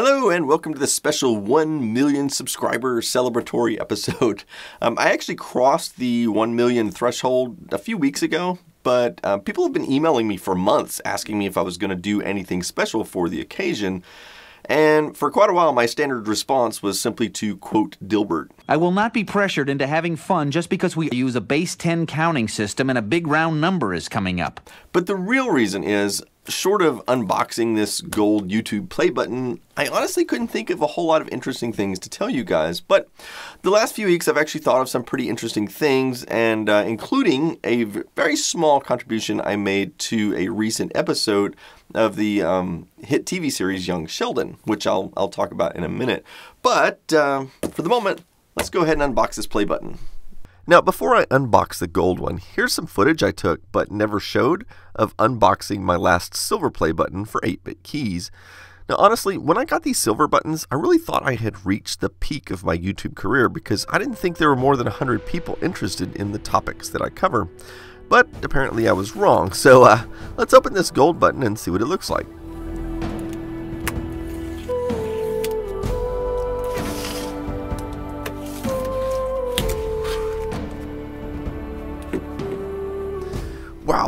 Hello, and welcome to this special 1 million subscriber celebratory episode. Um, I actually crossed the 1 million threshold a few weeks ago, but uh, people have been emailing me for months asking me if I was going to do anything special for the occasion. And for quite a while, my standard response was simply to quote Dilbert. I will not be pressured into having fun just because we use a base 10 counting system and a big round number is coming up. But the real reason is short of unboxing this gold YouTube play button, I honestly couldn't think of a whole lot of interesting things to tell you guys. But the last few weeks, I've actually thought of some pretty interesting things, and uh, including a very small contribution I made to a recent episode of the um, hit TV series Young Sheldon, which I'll, I'll talk about in a minute. But uh, for the moment, let's go ahead and unbox this play button. Now, before I unbox the gold one, here's some footage I took but never showed of unboxing my last silver play button for 8-bit keys. Now, honestly, when I got these silver buttons, I really thought I had reached the peak of my YouTube career because I didn't think there were more than 100 people interested in the topics that I cover. But apparently I was wrong, so uh, let's open this gold button and see what it looks like.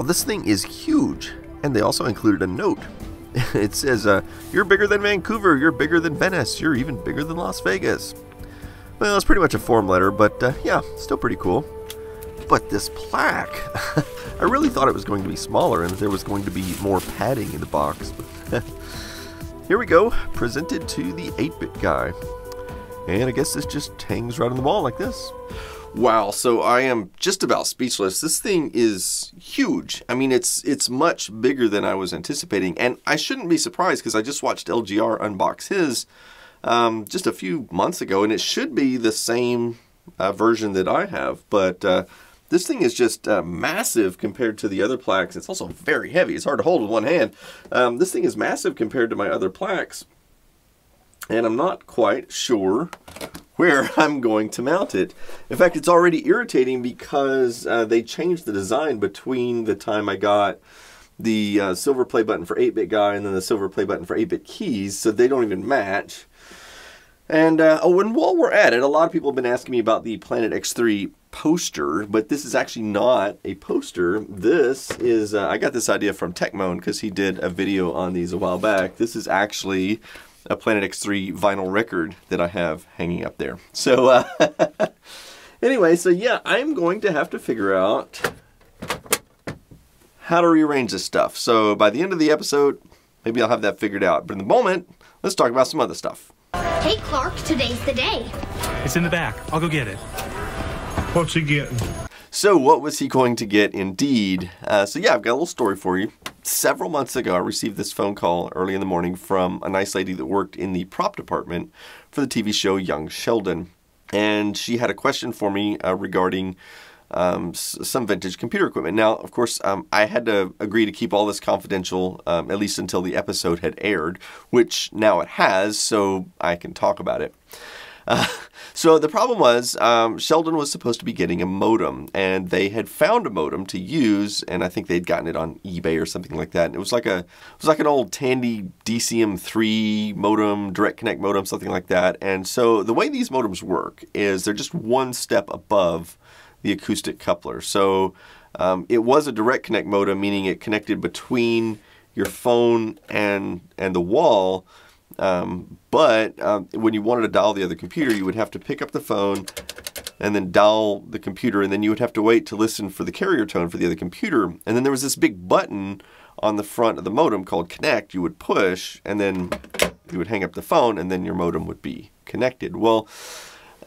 Wow, this thing is huge. And they also included a note. it says, uh, You're bigger than Vancouver, you're bigger than Venice, you're even bigger than Las Vegas. Well, it's pretty much a form letter, but uh, yeah, still pretty cool. But this plaque, I really thought it was going to be smaller and there was going to be more padding in the box. Here we go, presented to the 8-bit guy. And I guess this just hangs right on the wall like this. Wow, so I am just about speechless. This thing is huge. I mean, it's it's much bigger than I was anticipating, and I shouldn't be surprised because I just watched LGR unbox his um, just a few months ago, and it should be the same uh, version that I have. But uh, this thing is just uh, massive compared to the other plaques. It's also very heavy. It's hard to hold with one hand. Um, this thing is massive compared to my other plaques, and I'm not quite sure where I'm going to mount it. In fact, it's already irritating because uh, they changed the design between the time I got the uh, silver play button for 8-bit guy and then the silver play button for 8-bit keys, so they don't even match. And uh, oh, and while we're at it, a lot of people have been asking me about the Planet X3 poster, but this is actually not a poster. This is, uh, I got this idea from Techmoan because he did a video on these a while back. This is actually a Planet X3 vinyl record that I have hanging up there. So uh, anyway, so yeah, I'm going to have to figure out how to rearrange this stuff. So by the end of the episode, maybe I'll have that figured out. But in the moment, let's talk about some other stuff. Hey Clark, today's the day. It's in the back. I'll go get it. What's he getting? So what was he going to get indeed? Uh, so yeah, I've got a little story for you. Several months ago, I received this phone call early in the morning from a nice lady that worked in the prop department for the TV show Young Sheldon. And she had a question for me uh, regarding um, some vintage computer equipment. Now, of course, um, I had to agree to keep all this confidential, um, at least until the episode had aired, which now it has, so I can talk about it. Uh, so the problem was um, Sheldon was supposed to be getting a modem, and they had found a modem to use, and I think they'd gotten it on eBay or something like that. And it was like a it was like an old Tandy DCM3 modem, direct connect modem, something like that. And so the way these modems work is they're just one step above the acoustic coupler. So um, it was a direct connect modem, meaning it connected between your phone and and the wall um, but um, when you wanted to dial the other computer, you would have to pick up the phone and then dial the computer, and then you would have to wait to listen for the carrier tone for the other computer. And then there was this big button on the front of the modem called connect. You would push, and then you would hang up the phone, and then your modem would be connected. Well,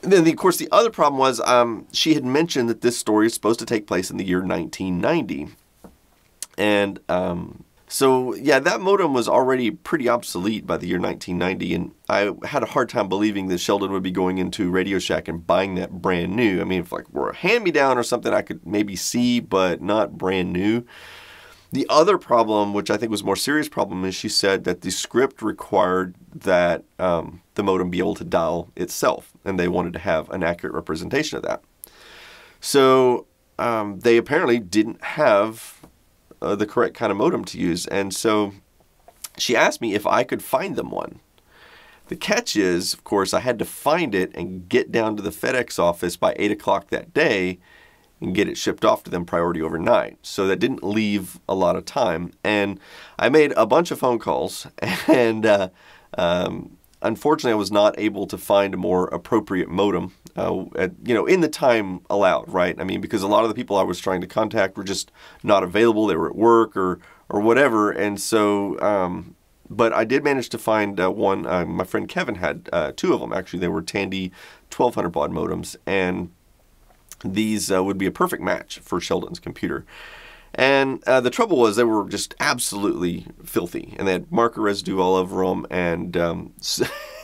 then, the, of course, the other problem was um, she had mentioned that this story is supposed to take place in the year 1990. And um, so yeah, that modem was already pretty obsolete by the year 1990, and I had a hard time believing that Sheldon would be going into Radio Shack and buying that brand new. I mean, if like were a hand-me-down or something, I could maybe see, but not brand new. The other problem, which I think was a more serious problem, is she said that the script required that um, the modem be able to dial itself, and they wanted to have an accurate representation of that. So um, they apparently didn't have uh, the correct kind of modem to use. And so she asked me if I could find them one. The catch is, of course, I had to find it and get down to the FedEx office by 8 o'clock that day and get it shipped off to them priority overnight. So that didn't leave a lot of time. And I made a bunch of phone calls, and uh, um, unfortunately, I was not able to find a more appropriate modem. Uh, at, you know, in the time allowed, right? I mean, because a lot of the people I was trying to contact were just not available; they were at work or or whatever, and so. Um, but I did manage to find uh, one. Uh, my friend Kevin had uh, two of them. Actually, they were Tandy 1200 baud modems, and these uh, would be a perfect match for Sheldon's computer. And uh, the trouble was they were just absolutely filthy, and they had marker residue all over them, and um,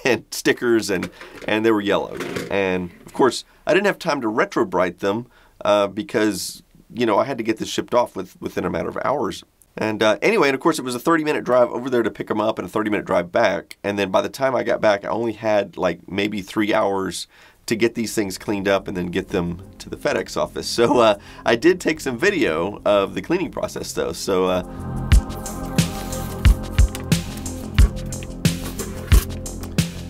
and stickers, and and they were yellow. And of course, I didn't have time to retrobrite them uh, because you know I had to get this shipped off with within a matter of hours. And uh, anyway, and of course, it was a 30 minute drive over there to pick them up and a 30 minute drive back. And then by the time I got back, I only had like maybe three hours to get these things cleaned up and then get them to the FedEx office. So uh, I did take some video of the cleaning process though. So. Uh,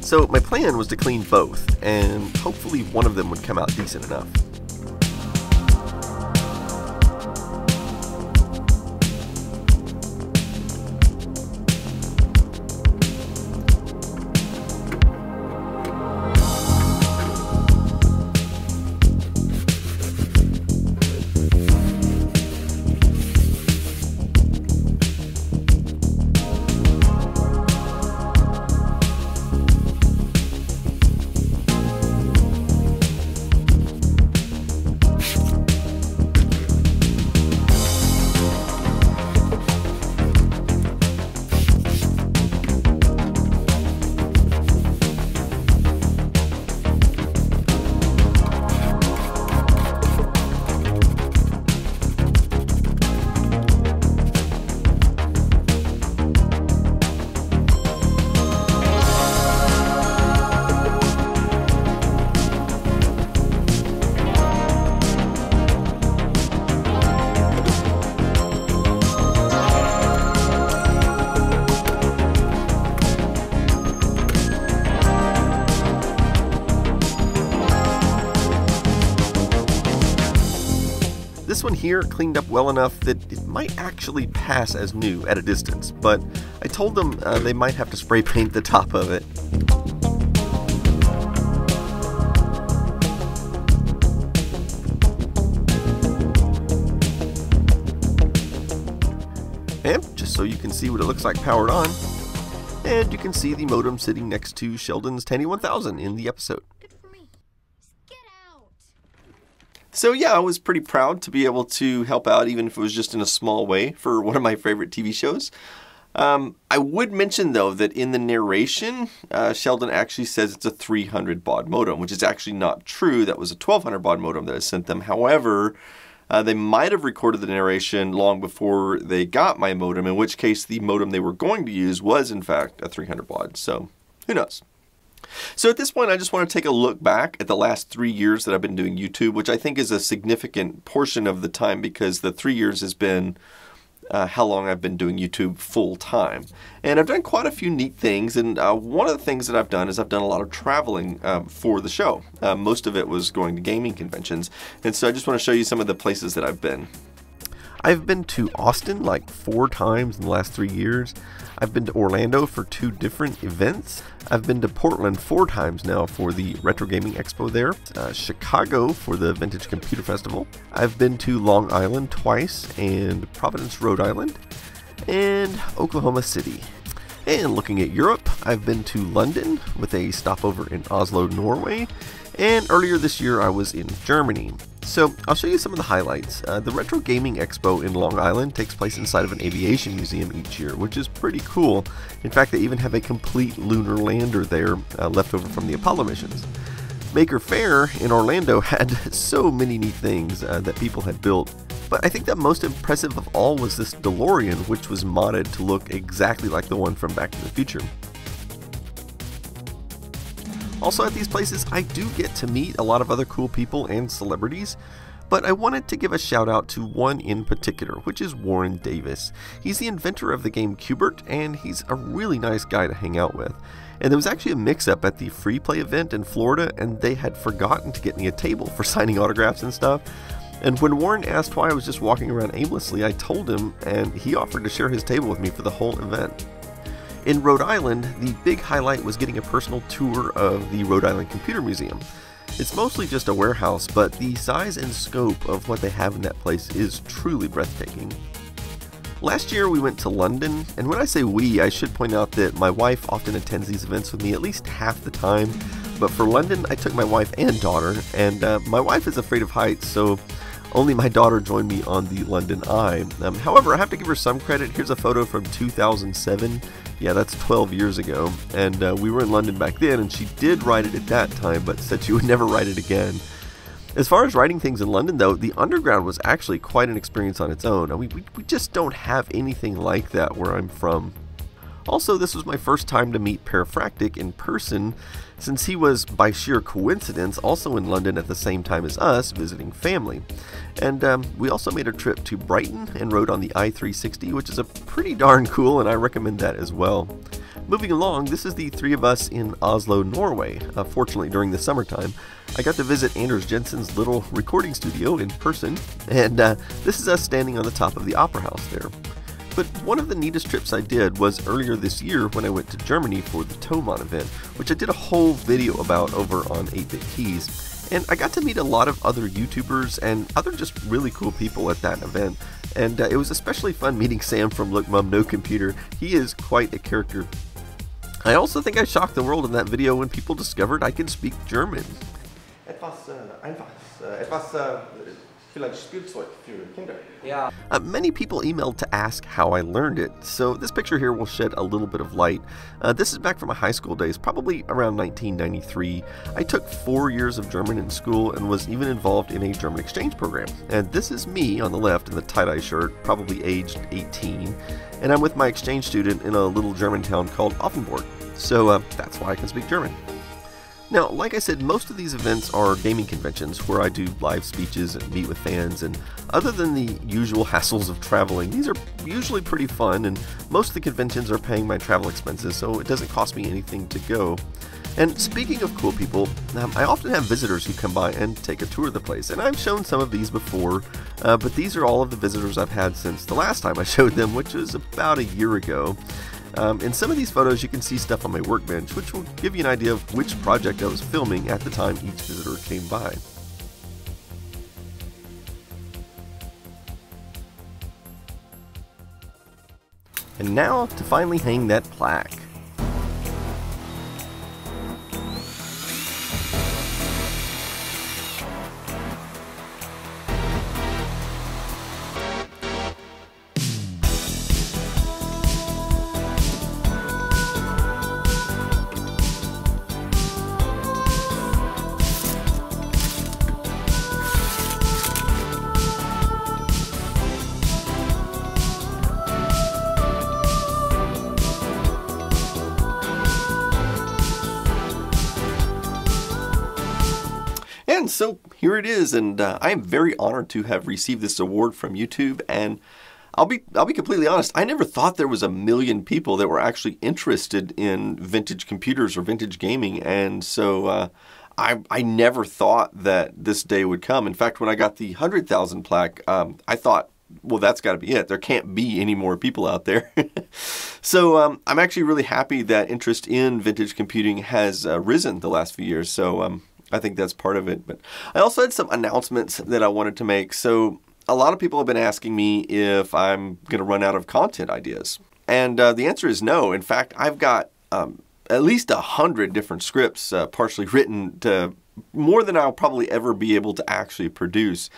so my plan was to clean both, and hopefully one of them would come out decent enough. One here cleaned up well enough that it might actually pass as new at a distance, but I told them uh, they might have to spray paint the top of it. And just so you can see what it looks like powered on, and you can see the modem sitting next to Sheldon's Tandy 1000 in the episode. Good for me. Get out. So yeah, I was pretty proud to be able to help out, even if it was just in a small way, for one of my favorite TV shows. Um, I would mention though that in the narration, uh, Sheldon actually says it's a 300 baud modem, which is actually not true. That was a 1200 baud modem that I sent them. However, uh, they might have recorded the narration long before they got my modem, in which case the modem they were going to use was in fact a 300 baud. So who knows? So at this point, I just want to take a look back at the last three years that I've been doing YouTube, which I think is a significant portion of the time because the three years has been uh, how long I've been doing YouTube full time. And I've done quite a few neat things. And uh, one of the things that I've done is I've done a lot of traveling um, for the show. Uh, most of it was going to gaming conventions. And so I just want to show you some of the places that I've been. I've been to Austin like four times in the last three years. I've been to Orlando for two different events. I've been to Portland four times now for the Retro Gaming Expo there, uh, Chicago for the Vintage Computer Festival. I've been to Long Island twice and Providence, Rhode Island, and Oklahoma City. And looking at Europe, I've been to London with a stopover in Oslo, Norway, and earlier this year I was in Germany. So I'll show you some of the highlights. Uh, the Retro Gaming Expo in Long Island takes place inside of an aviation museum each year, which is pretty cool. In fact, they even have a complete lunar lander there uh, left over from the Apollo missions. Maker Faire in Orlando had so many neat things uh, that people had built, but I think that most impressive of all was this DeLorean, which was modded to look exactly like the one from Back to the Future. Also, at these places, I do get to meet a lot of other cool people and celebrities, but I wanted to give a shout out to one in particular, which is Warren Davis. He's the inventor of the game Q*bert, and he's a really nice guy to hang out with. And there was actually a mix up at the free play event in Florida, and they had forgotten to get me a table for signing autographs and stuff. And when Warren asked why I was just walking around aimlessly, I told him, and he offered to share his table with me for the whole event. In Rhode Island, the big highlight was getting a personal tour of the Rhode Island Computer Museum. It's mostly just a warehouse, but the size and scope of what they have in that place is truly breathtaking. Last year we went to London, and when I say we, I should point out that my wife often attends these events with me at least half the time. But for London, I took my wife and daughter, and uh, my wife is afraid of heights, so only my daughter joined me on the London Eye. Um, however, I have to give her some credit. Here's a photo from 2007. Yeah, that's 12 years ago. And uh, we were in London back then, and she did ride it at that time, but said she would never ride it again. As far as riding things in London, though, the Underground was actually quite an experience on its own. I mean, we, we just don't have anything like that where I'm from. Also, this was my first time to meet Perifractic in person, since he was, by sheer coincidence, also in London at the same time as us, visiting family. And um, we also made a trip to Brighton and rode on the i360, which is a pretty darn cool, and I recommend that as well. Moving along, this is the three of us in Oslo, Norway. Uh, fortunately, during the summertime, I got to visit Anders Jensen's little recording studio in person, and uh, this is us standing on the top of the Opera House there. But one of the neatest trips I did was earlier this year when I went to Germany for the Thomann event, which I did a whole video about over on 8-Bit Keys. And I got to meet a lot of other YouTubers and other just really cool people at that event. And uh, it was especially fun meeting Sam from Look Mom No Computer. He is quite a character. I also think I shocked the world in that video when people discovered I can speak German. Etwas uh, einfaches, äh, uh, etwas uh, vielleicht Spielzeug für Kinder. Yeah. Uh, many people emailed to ask how I learned it, so this picture here will shed a little bit of light. Uh, this is back from my high school days, probably around 1993. I took four years of German in school and was even involved in a German exchange program. And this is me on the left in the tie dye shirt, probably aged 18, and I'm with my exchange student in a little German town called Offenburg. So uh, that's why I can speak German. Now, like I said, most of these events are gaming conventions where I do live speeches and meet with fans, and other than the usual hassles of traveling, these are usually pretty fun, and most of the conventions are paying my travel expenses, so it doesn't cost me anything to go. And speaking of cool people, um, I often have visitors who come by and take a tour of the place, and I've shown some of these before, uh, but these are all of the visitors I've had since the last time I showed them, which was about a year ago. Um, in some of these photos, you can see stuff on my workbench, which will give you an idea of which project I was filming at the time each visitor came by. And now to finally hang that plaque. And so here it is, and uh, I am very honored to have received this award from YouTube. And I'll be I'll be completely honest. I never thought there was a million people that were actually interested in vintage computers or vintage gaming, and so uh, I I never thought that this day would come. In fact, when I got the hundred thousand plaque, um, I thought. Well, that's got to be it. There can't be any more people out there. so um, I'm actually really happy that interest in vintage computing has uh, risen the last few years. So um, I think that's part of it. But I also had some announcements that I wanted to make. So a lot of people have been asking me if I'm going to run out of content ideas. And uh, the answer is no. In fact, I've got um, at least a hundred different scripts uh, partially written to more than I'll probably ever be able to actually produce.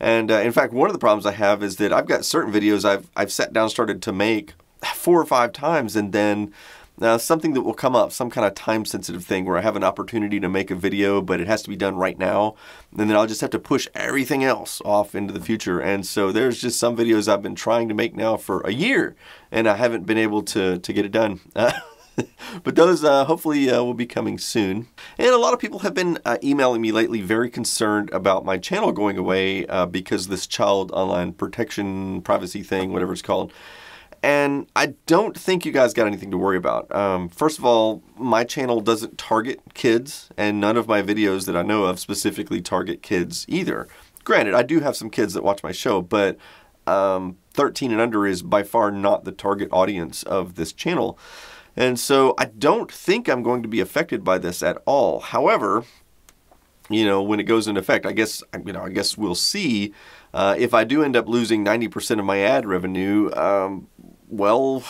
And uh, in fact, one of the problems I have is that I've got certain videos I've, I've sat down started to make four or five times and then now, something that will come up, some kind of time sensitive thing where I have an opportunity to make a video, but it has to be done right now. And then I'll just have to push everything else off into the future. And so there's just some videos I've been trying to make now for a year, and I haven't been able to, to get it done. but those uh, hopefully uh, will be coming soon. And a lot of people have been uh, emailing me lately, very concerned about my channel going away uh, because this child online protection privacy thing, whatever it's called. And I don't think you guys got anything to worry about. Um, first of all, my channel doesn't target kids, and none of my videos that I know of specifically target kids either. Granted, I do have some kids that watch my show, but um, 13 and under is by far not the target audience of this channel. And so I don't think I'm going to be affected by this at all. However, you know, when it goes into effect, I guess you know, I guess we'll see. Uh, if I do end up losing 90% of my ad revenue, um, well,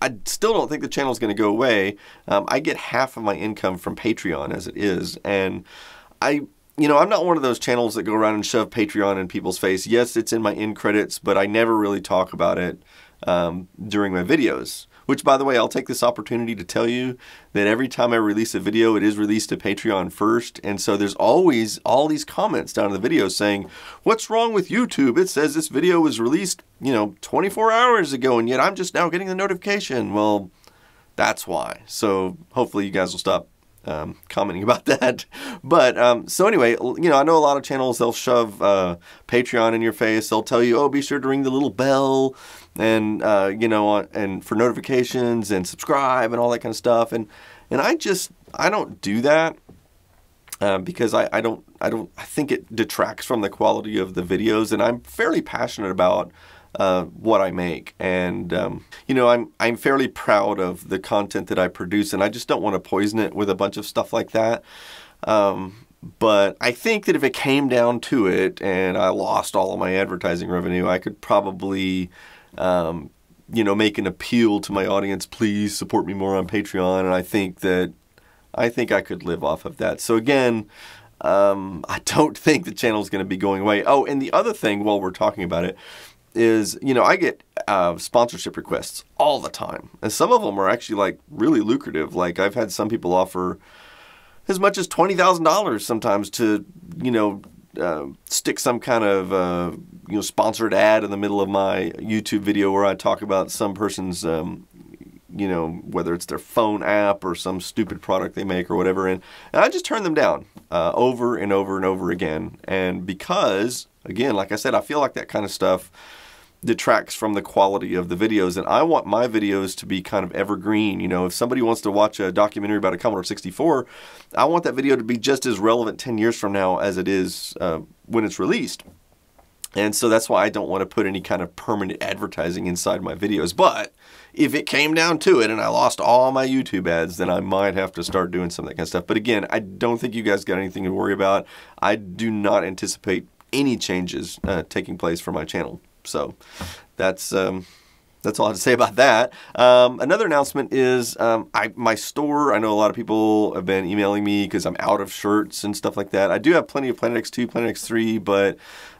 I still don't think the channel is going to go away. Um, I get half of my income from Patreon as it is, and I, you know, I'm not one of those channels that go around and shove Patreon in people's face. Yes, it's in my end credits, but I never really talk about it um, during my videos. Which, by the way, I'll take this opportunity to tell you that every time I release a video, it is released to Patreon first. And so there's always all these comments down in the video saying, What's wrong with YouTube? It says this video was released, you know, 24 hours ago, and yet I'm just now getting the notification. Well, that's why. So hopefully you guys will stop um, commenting about that. But um, so anyway, you know, I know a lot of channels they'll shove uh, Patreon in your face. They'll tell you, oh, be sure to ring the little bell, and uh, you know, and for notifications and subscribe and all that kind of stuff. And and I just I don't do that. Uh, because I, I don't I don't I think it detracts from the quality of the videos and I'm fairly passionate about uh, what I make. And um, you know, I'm I'm fairly proud of the content that I produce, and I just don't want to poison it with a bunch of stuff like that. Um, but I think that if it came down to it, and I lost all of my advertising revenue, I could probably. Um, you know, make an appeal to my audience. Please support me more on Patreon, and I think that I think I could live off of that. So again, um, I don't think the channel is going to be going away. Oh, and the other thing, while we're talking about it, is you know I get uh, sponsorship requests all the time, and some of them are actually like really lucrative. Like I've had some people offer as much as twenty thousand dollars sometimes to you know uh, stick some kind of uh, you know sponsored ad in the middle of my YouTube video where I talk about some person's um, you know whether it's their phone app or some stupid product they make or whatever, and, and I just turn them down uh, over and over and over again. And because again, like I said, I feel like that kind of stuff detracts from the quality of the videos. And I want my videos to be kind of evergreen. You know, if somebody wants to watch a documentary about a Commodore 64, I want that video to be just as relevant 10 years from now as it is uh, when it's released. And so that's why I don't want to put any kind of permanent advertising inside my videos. But if it came down to it and I lost all my YouTube ads, then I might have to start doing some of that kind of stuff. But again, I don't think you guys got anything to worry about. I do not anticipate any changes uh, taking place for my channel. So that's um, that's all I have to say about that. Um, another announcement is um, I, my store. I know a lot of people have been emailing me because I'm out of shirts and stuff like that. I do have plenty of Planet X2, Planet X3, but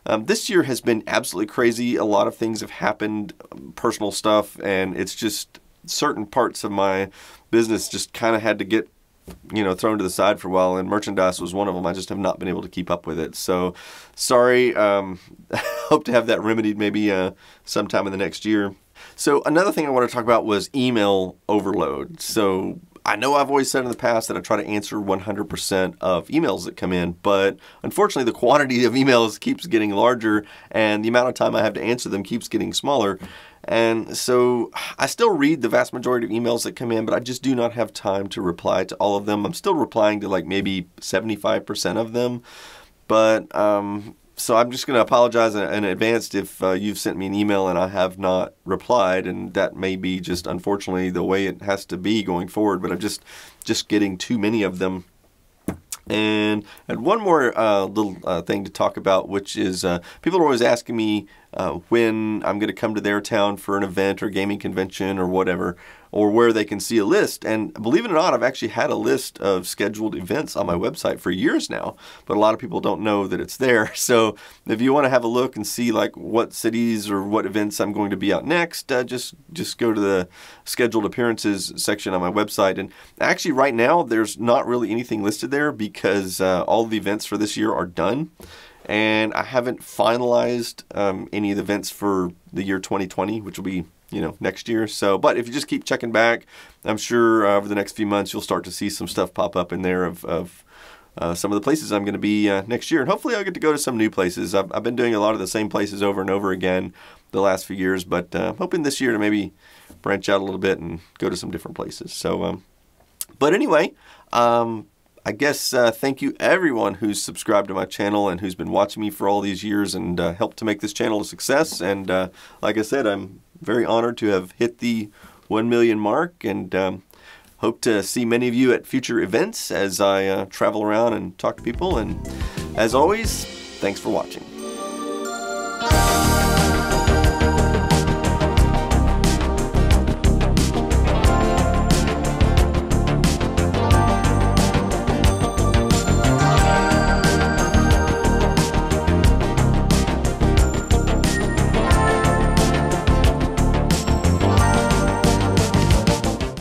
um, this year has been absolutely crazy. A lot of things have happened, um, personal stuff, and it's just certain parts of my business just kind of had to get you know thrown to the side for a while and merchandise was one of them. I just have not been able to keep up with it. So sorry um, hope to have that remedied maybe uh, sometime in the next year. So another thing i want to talk about was email overload. So I know I've always said in the past that I try to answer 100% of emails that come in, but unfortunately, the quantity of emails keeps getting larger and the amount of time I have to answer them keeps getting smaller. And so I still read the vast majority of emails that come in, but I just do not have time to reply to all of them. I'm still replying to like maybe 75% of them. But um, so I'm just going to apologize in, in advance if uh, you've sent me an email and I have not replied, and that may be just unfortunately the way it has to be going forward. But I'm just just getting too many of them and and one more uh, little uh, thing to talk about, which is uh, people are always asking me uh, when I'm going to come to their town for an event or gaming convention or whatever, or where they can see a list. And believe it or not, I've actually had a list of scheduled events on my website for years now, but a lot of people don't know that it's there. So if you want to have a look and see like what cities or what events I'm going to be out next, uh, just just go to the scheduled appearances section on my website. And actually, right now there's not really anything listed there because uh, all the events for this year are done and I haven't finalized um, any of the events for the year 2020, which will be you know next year. So, but if you just keep checking back, I'm sure uh, over the next few months you'll start to see some stuff pop up in there of, of uh, some of the places I'm going to be uh, next year, and hopefully I'll get to go to some new places. I've, I've been doing a lot of the same places over and over again. the last few years, but uh, hoping this year to maybe branch out a little bit and go to some different places. So, um, but anyway, um, I guess uh, thank you everyone who's subscribed to my channel and who's been watching me for all these years and uh, helped to make this channel a success. And uh, like I said, I'm very honored to have hit the 1 million mark and um, hope to see many of you at future events as I uh, travel around and talk to people. And as always, thanks for watching.